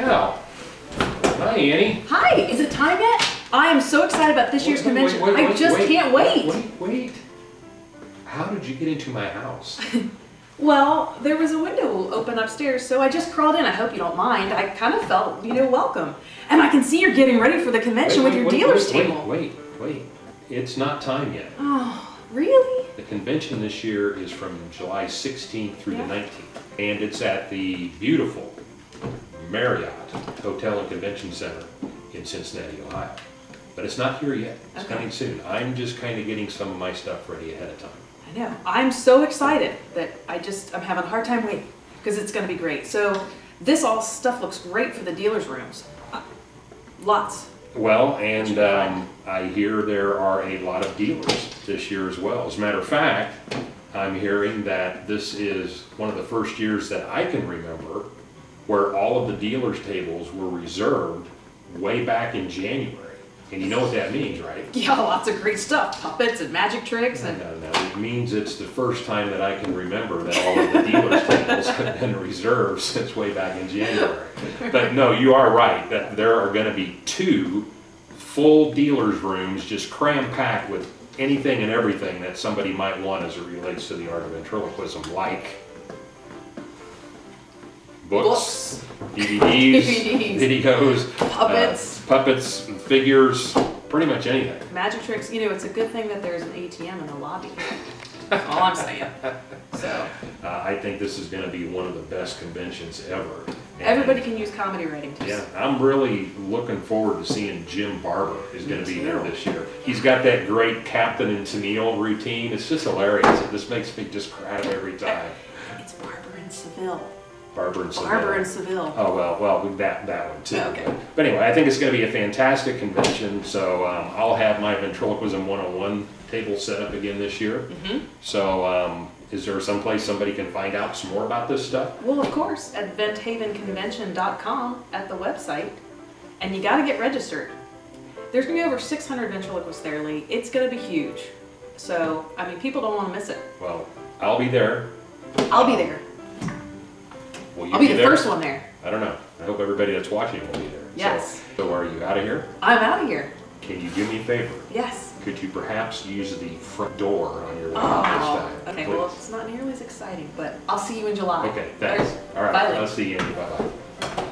cow. Hi, Annie. Hi, is it time yet? I am so excited about this wait, year's convention. Wait, wait, I just can't wait. Wait, wait. How did you get into my house? well, there was a window open upstairs, so I just crawled in. I hope you don't mind. I kind of felt, you know, welcome. And I can see you're getting ready for the convention with your dealer's table. Wait, wait, It's not time yet. Oh, really? The convention this year is from July 16th through yeah. the 19th, and it's at the beautiful Marriott Hotel and Convention Center in Cincinnati, Ohio. But it's not here yet. It's Okay. coming soon. I'm just kind of getting some of my stuff ready ahead of time. I know. I'm so excited that I just, I'm having a hard time waiting because it's going to be great. So, this all stuff looks great for the dealer's rooms. Uh, Lots. Well, and um, I hear there are a lot of dealers this year as well. As a matter of fact, I'm hearing that this is one of the first years that I can remember all of the dealers' tables were reserved way back in January. And you know what that means, right? Yeah, lots of great stuff. Puppets and magic tricks and No, no, it means it's the first time that I can remember that all of the dealers' tables have been reserved since way back in January. But no, you are right, that there are gonna be two full dealers' rooms just cram-packed with anything and everything that somebody might want as it relates to the art of ventriloquism, like books, DVDs, DVDs, videos, uh, puppets. puppets, figures, pretty much anything. magic tricks. You know, it's a good thing that there's an ATM in the lobby. That's all I'm saying. So, Uh, I think this is gonna be one of the best conventions ever. And, everybody can use comedy writing too. Yeah, I'm really looking forward to seeing Jim Barber is gonna Me be there this year. He's got that great Captain and Tennille routine. It's just hilarious. It just makes me just crack every time. It's Barber in Seville. Barber and Seville. Barber in Seville. Oh, well, well, that, that one too. Okay. But- But anyway, I think it's gonna be a fantastic convention, so, um, I'll have my ventriloquism one-on-one table set up again this year. hmm So, um, is there someplace somebody can find out some more about this stuff? Well, of course, at venthavenconvention.com at the website, and you got to get registered. There's gonna be over 600 ventriloquists there, Lee. It's gonna be huge. So, I mean, people don't want to miss it. Well, I'll be there. I'll be there. Will you I'll be the there? first one there. I don't know. I hope everybody that's watching will be there. Yes. So are you out of here? I'm out of here. Can you do me a favor? Yes. Could you perhaps use the front door on your way out this Oh, time? okay. please? Well, it's not nearly as exciting, but I'll see you in July. Okay, thanks. All right, Bye, I'll see you. Bye-bye.